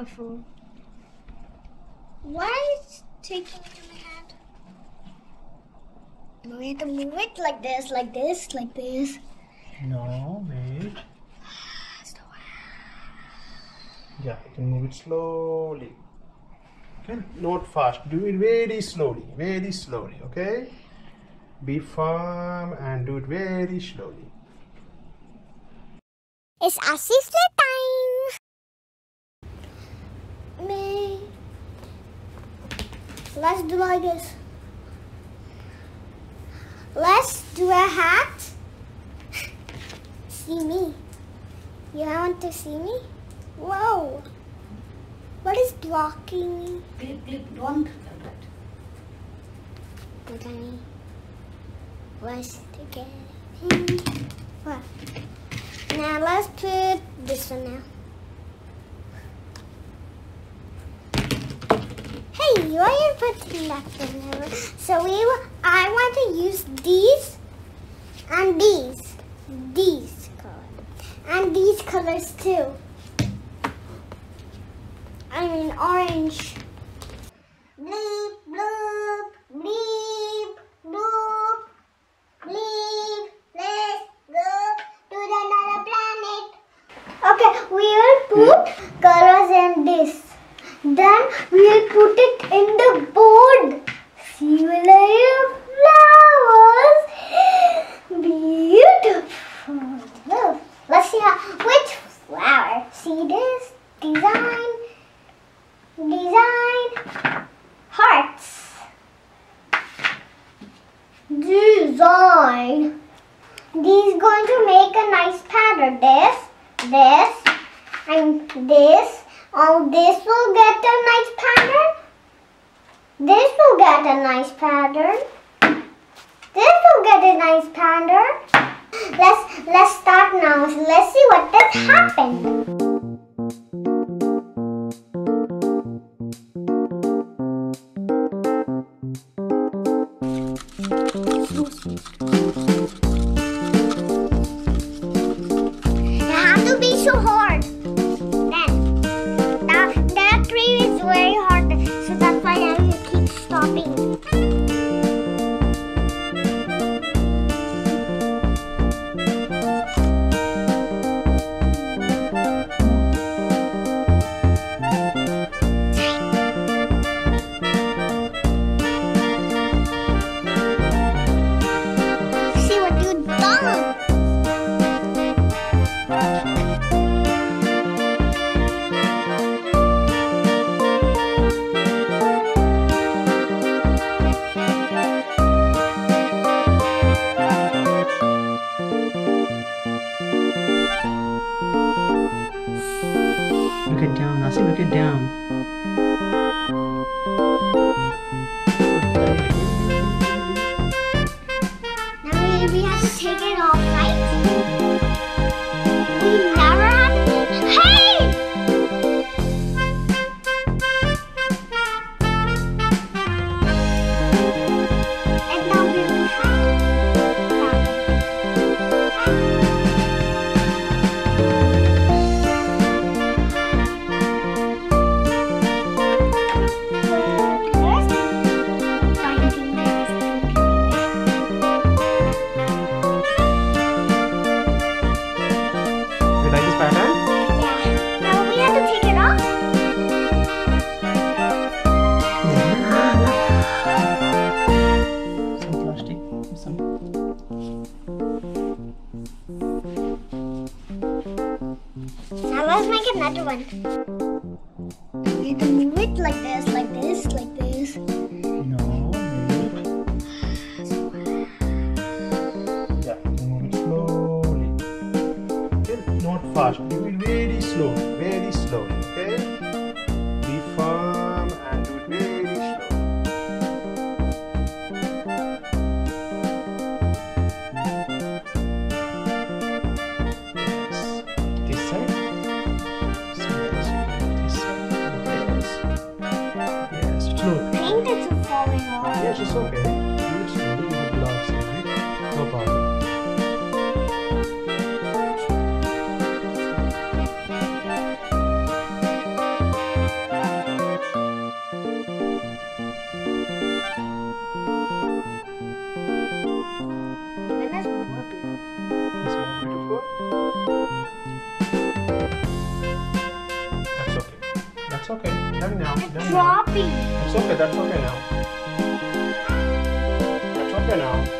Careful. Why is taking it in my hand? No, we have to move it like this, like this, like this. No, wait. Yeah, you can move it slowly. Okay, not fast. Do it very slowly, very slowly. Okay. Be firm and do it very slowly. It's assisted time. Me. Let's do like this. Let's do a hat. See me. You want to see me? Whoa. What is blocking me? Clip, clip, don't like that. Okay. Let's together. What? Now let's put this one now. Hey, why are you putting that? So we, I want to use these and these, these colors, and these colors too. I mean orange. Bleep, bloop, bleep, bloop, bleep. Let's go to another planet. Okay, we will put colors in this. Then we will put it in the board. See you later, flowers. Beautiful. Look, Let's see how, which flower. See this design, design, hearts, design. These going to make a nice pattern. This, this, and this. Oh, this will get a nice pattern. This will get a nice pattern. This will get a nice pattern. Let's let's start now. Let's see what has happened. Look it down, Nasi. Look it down. Let's make another one. football. okay. It's dropping. It's okay. That's okay now. That's okay now.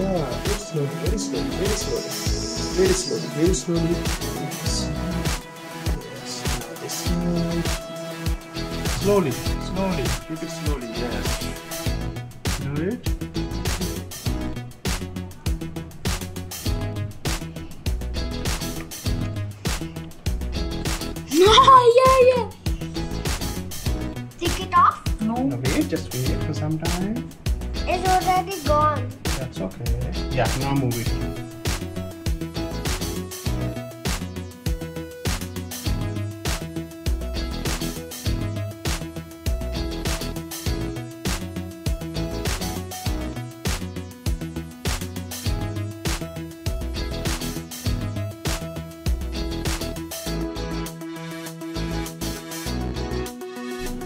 Good job. Very slowly, very slowly, very slowly. Very slowly, very slowly. Yes. Yes. Now this side. Slowly, slowly. Keep it slowly, yes. Do it. yeah, yeah. Take it off. No. Now wait, just wait for some time. It's already gone. That's okay. Yeah, now move it.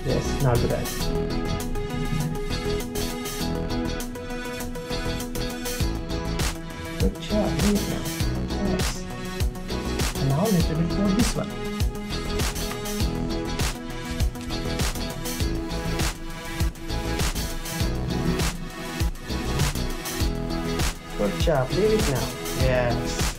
Yes, now do that. Now little bit for this one. Good job. Leave it now. Yes.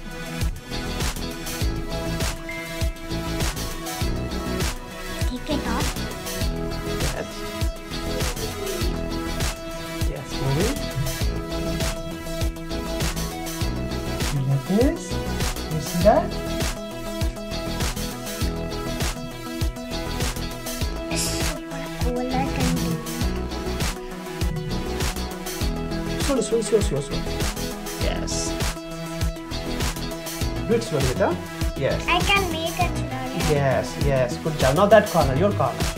Slowly, slowly, slowly, slowly, slowly. Yes. Do it slowly, beta. Yes. I can make it slowly. Yes, yes. Good job. Now that corner, your corner.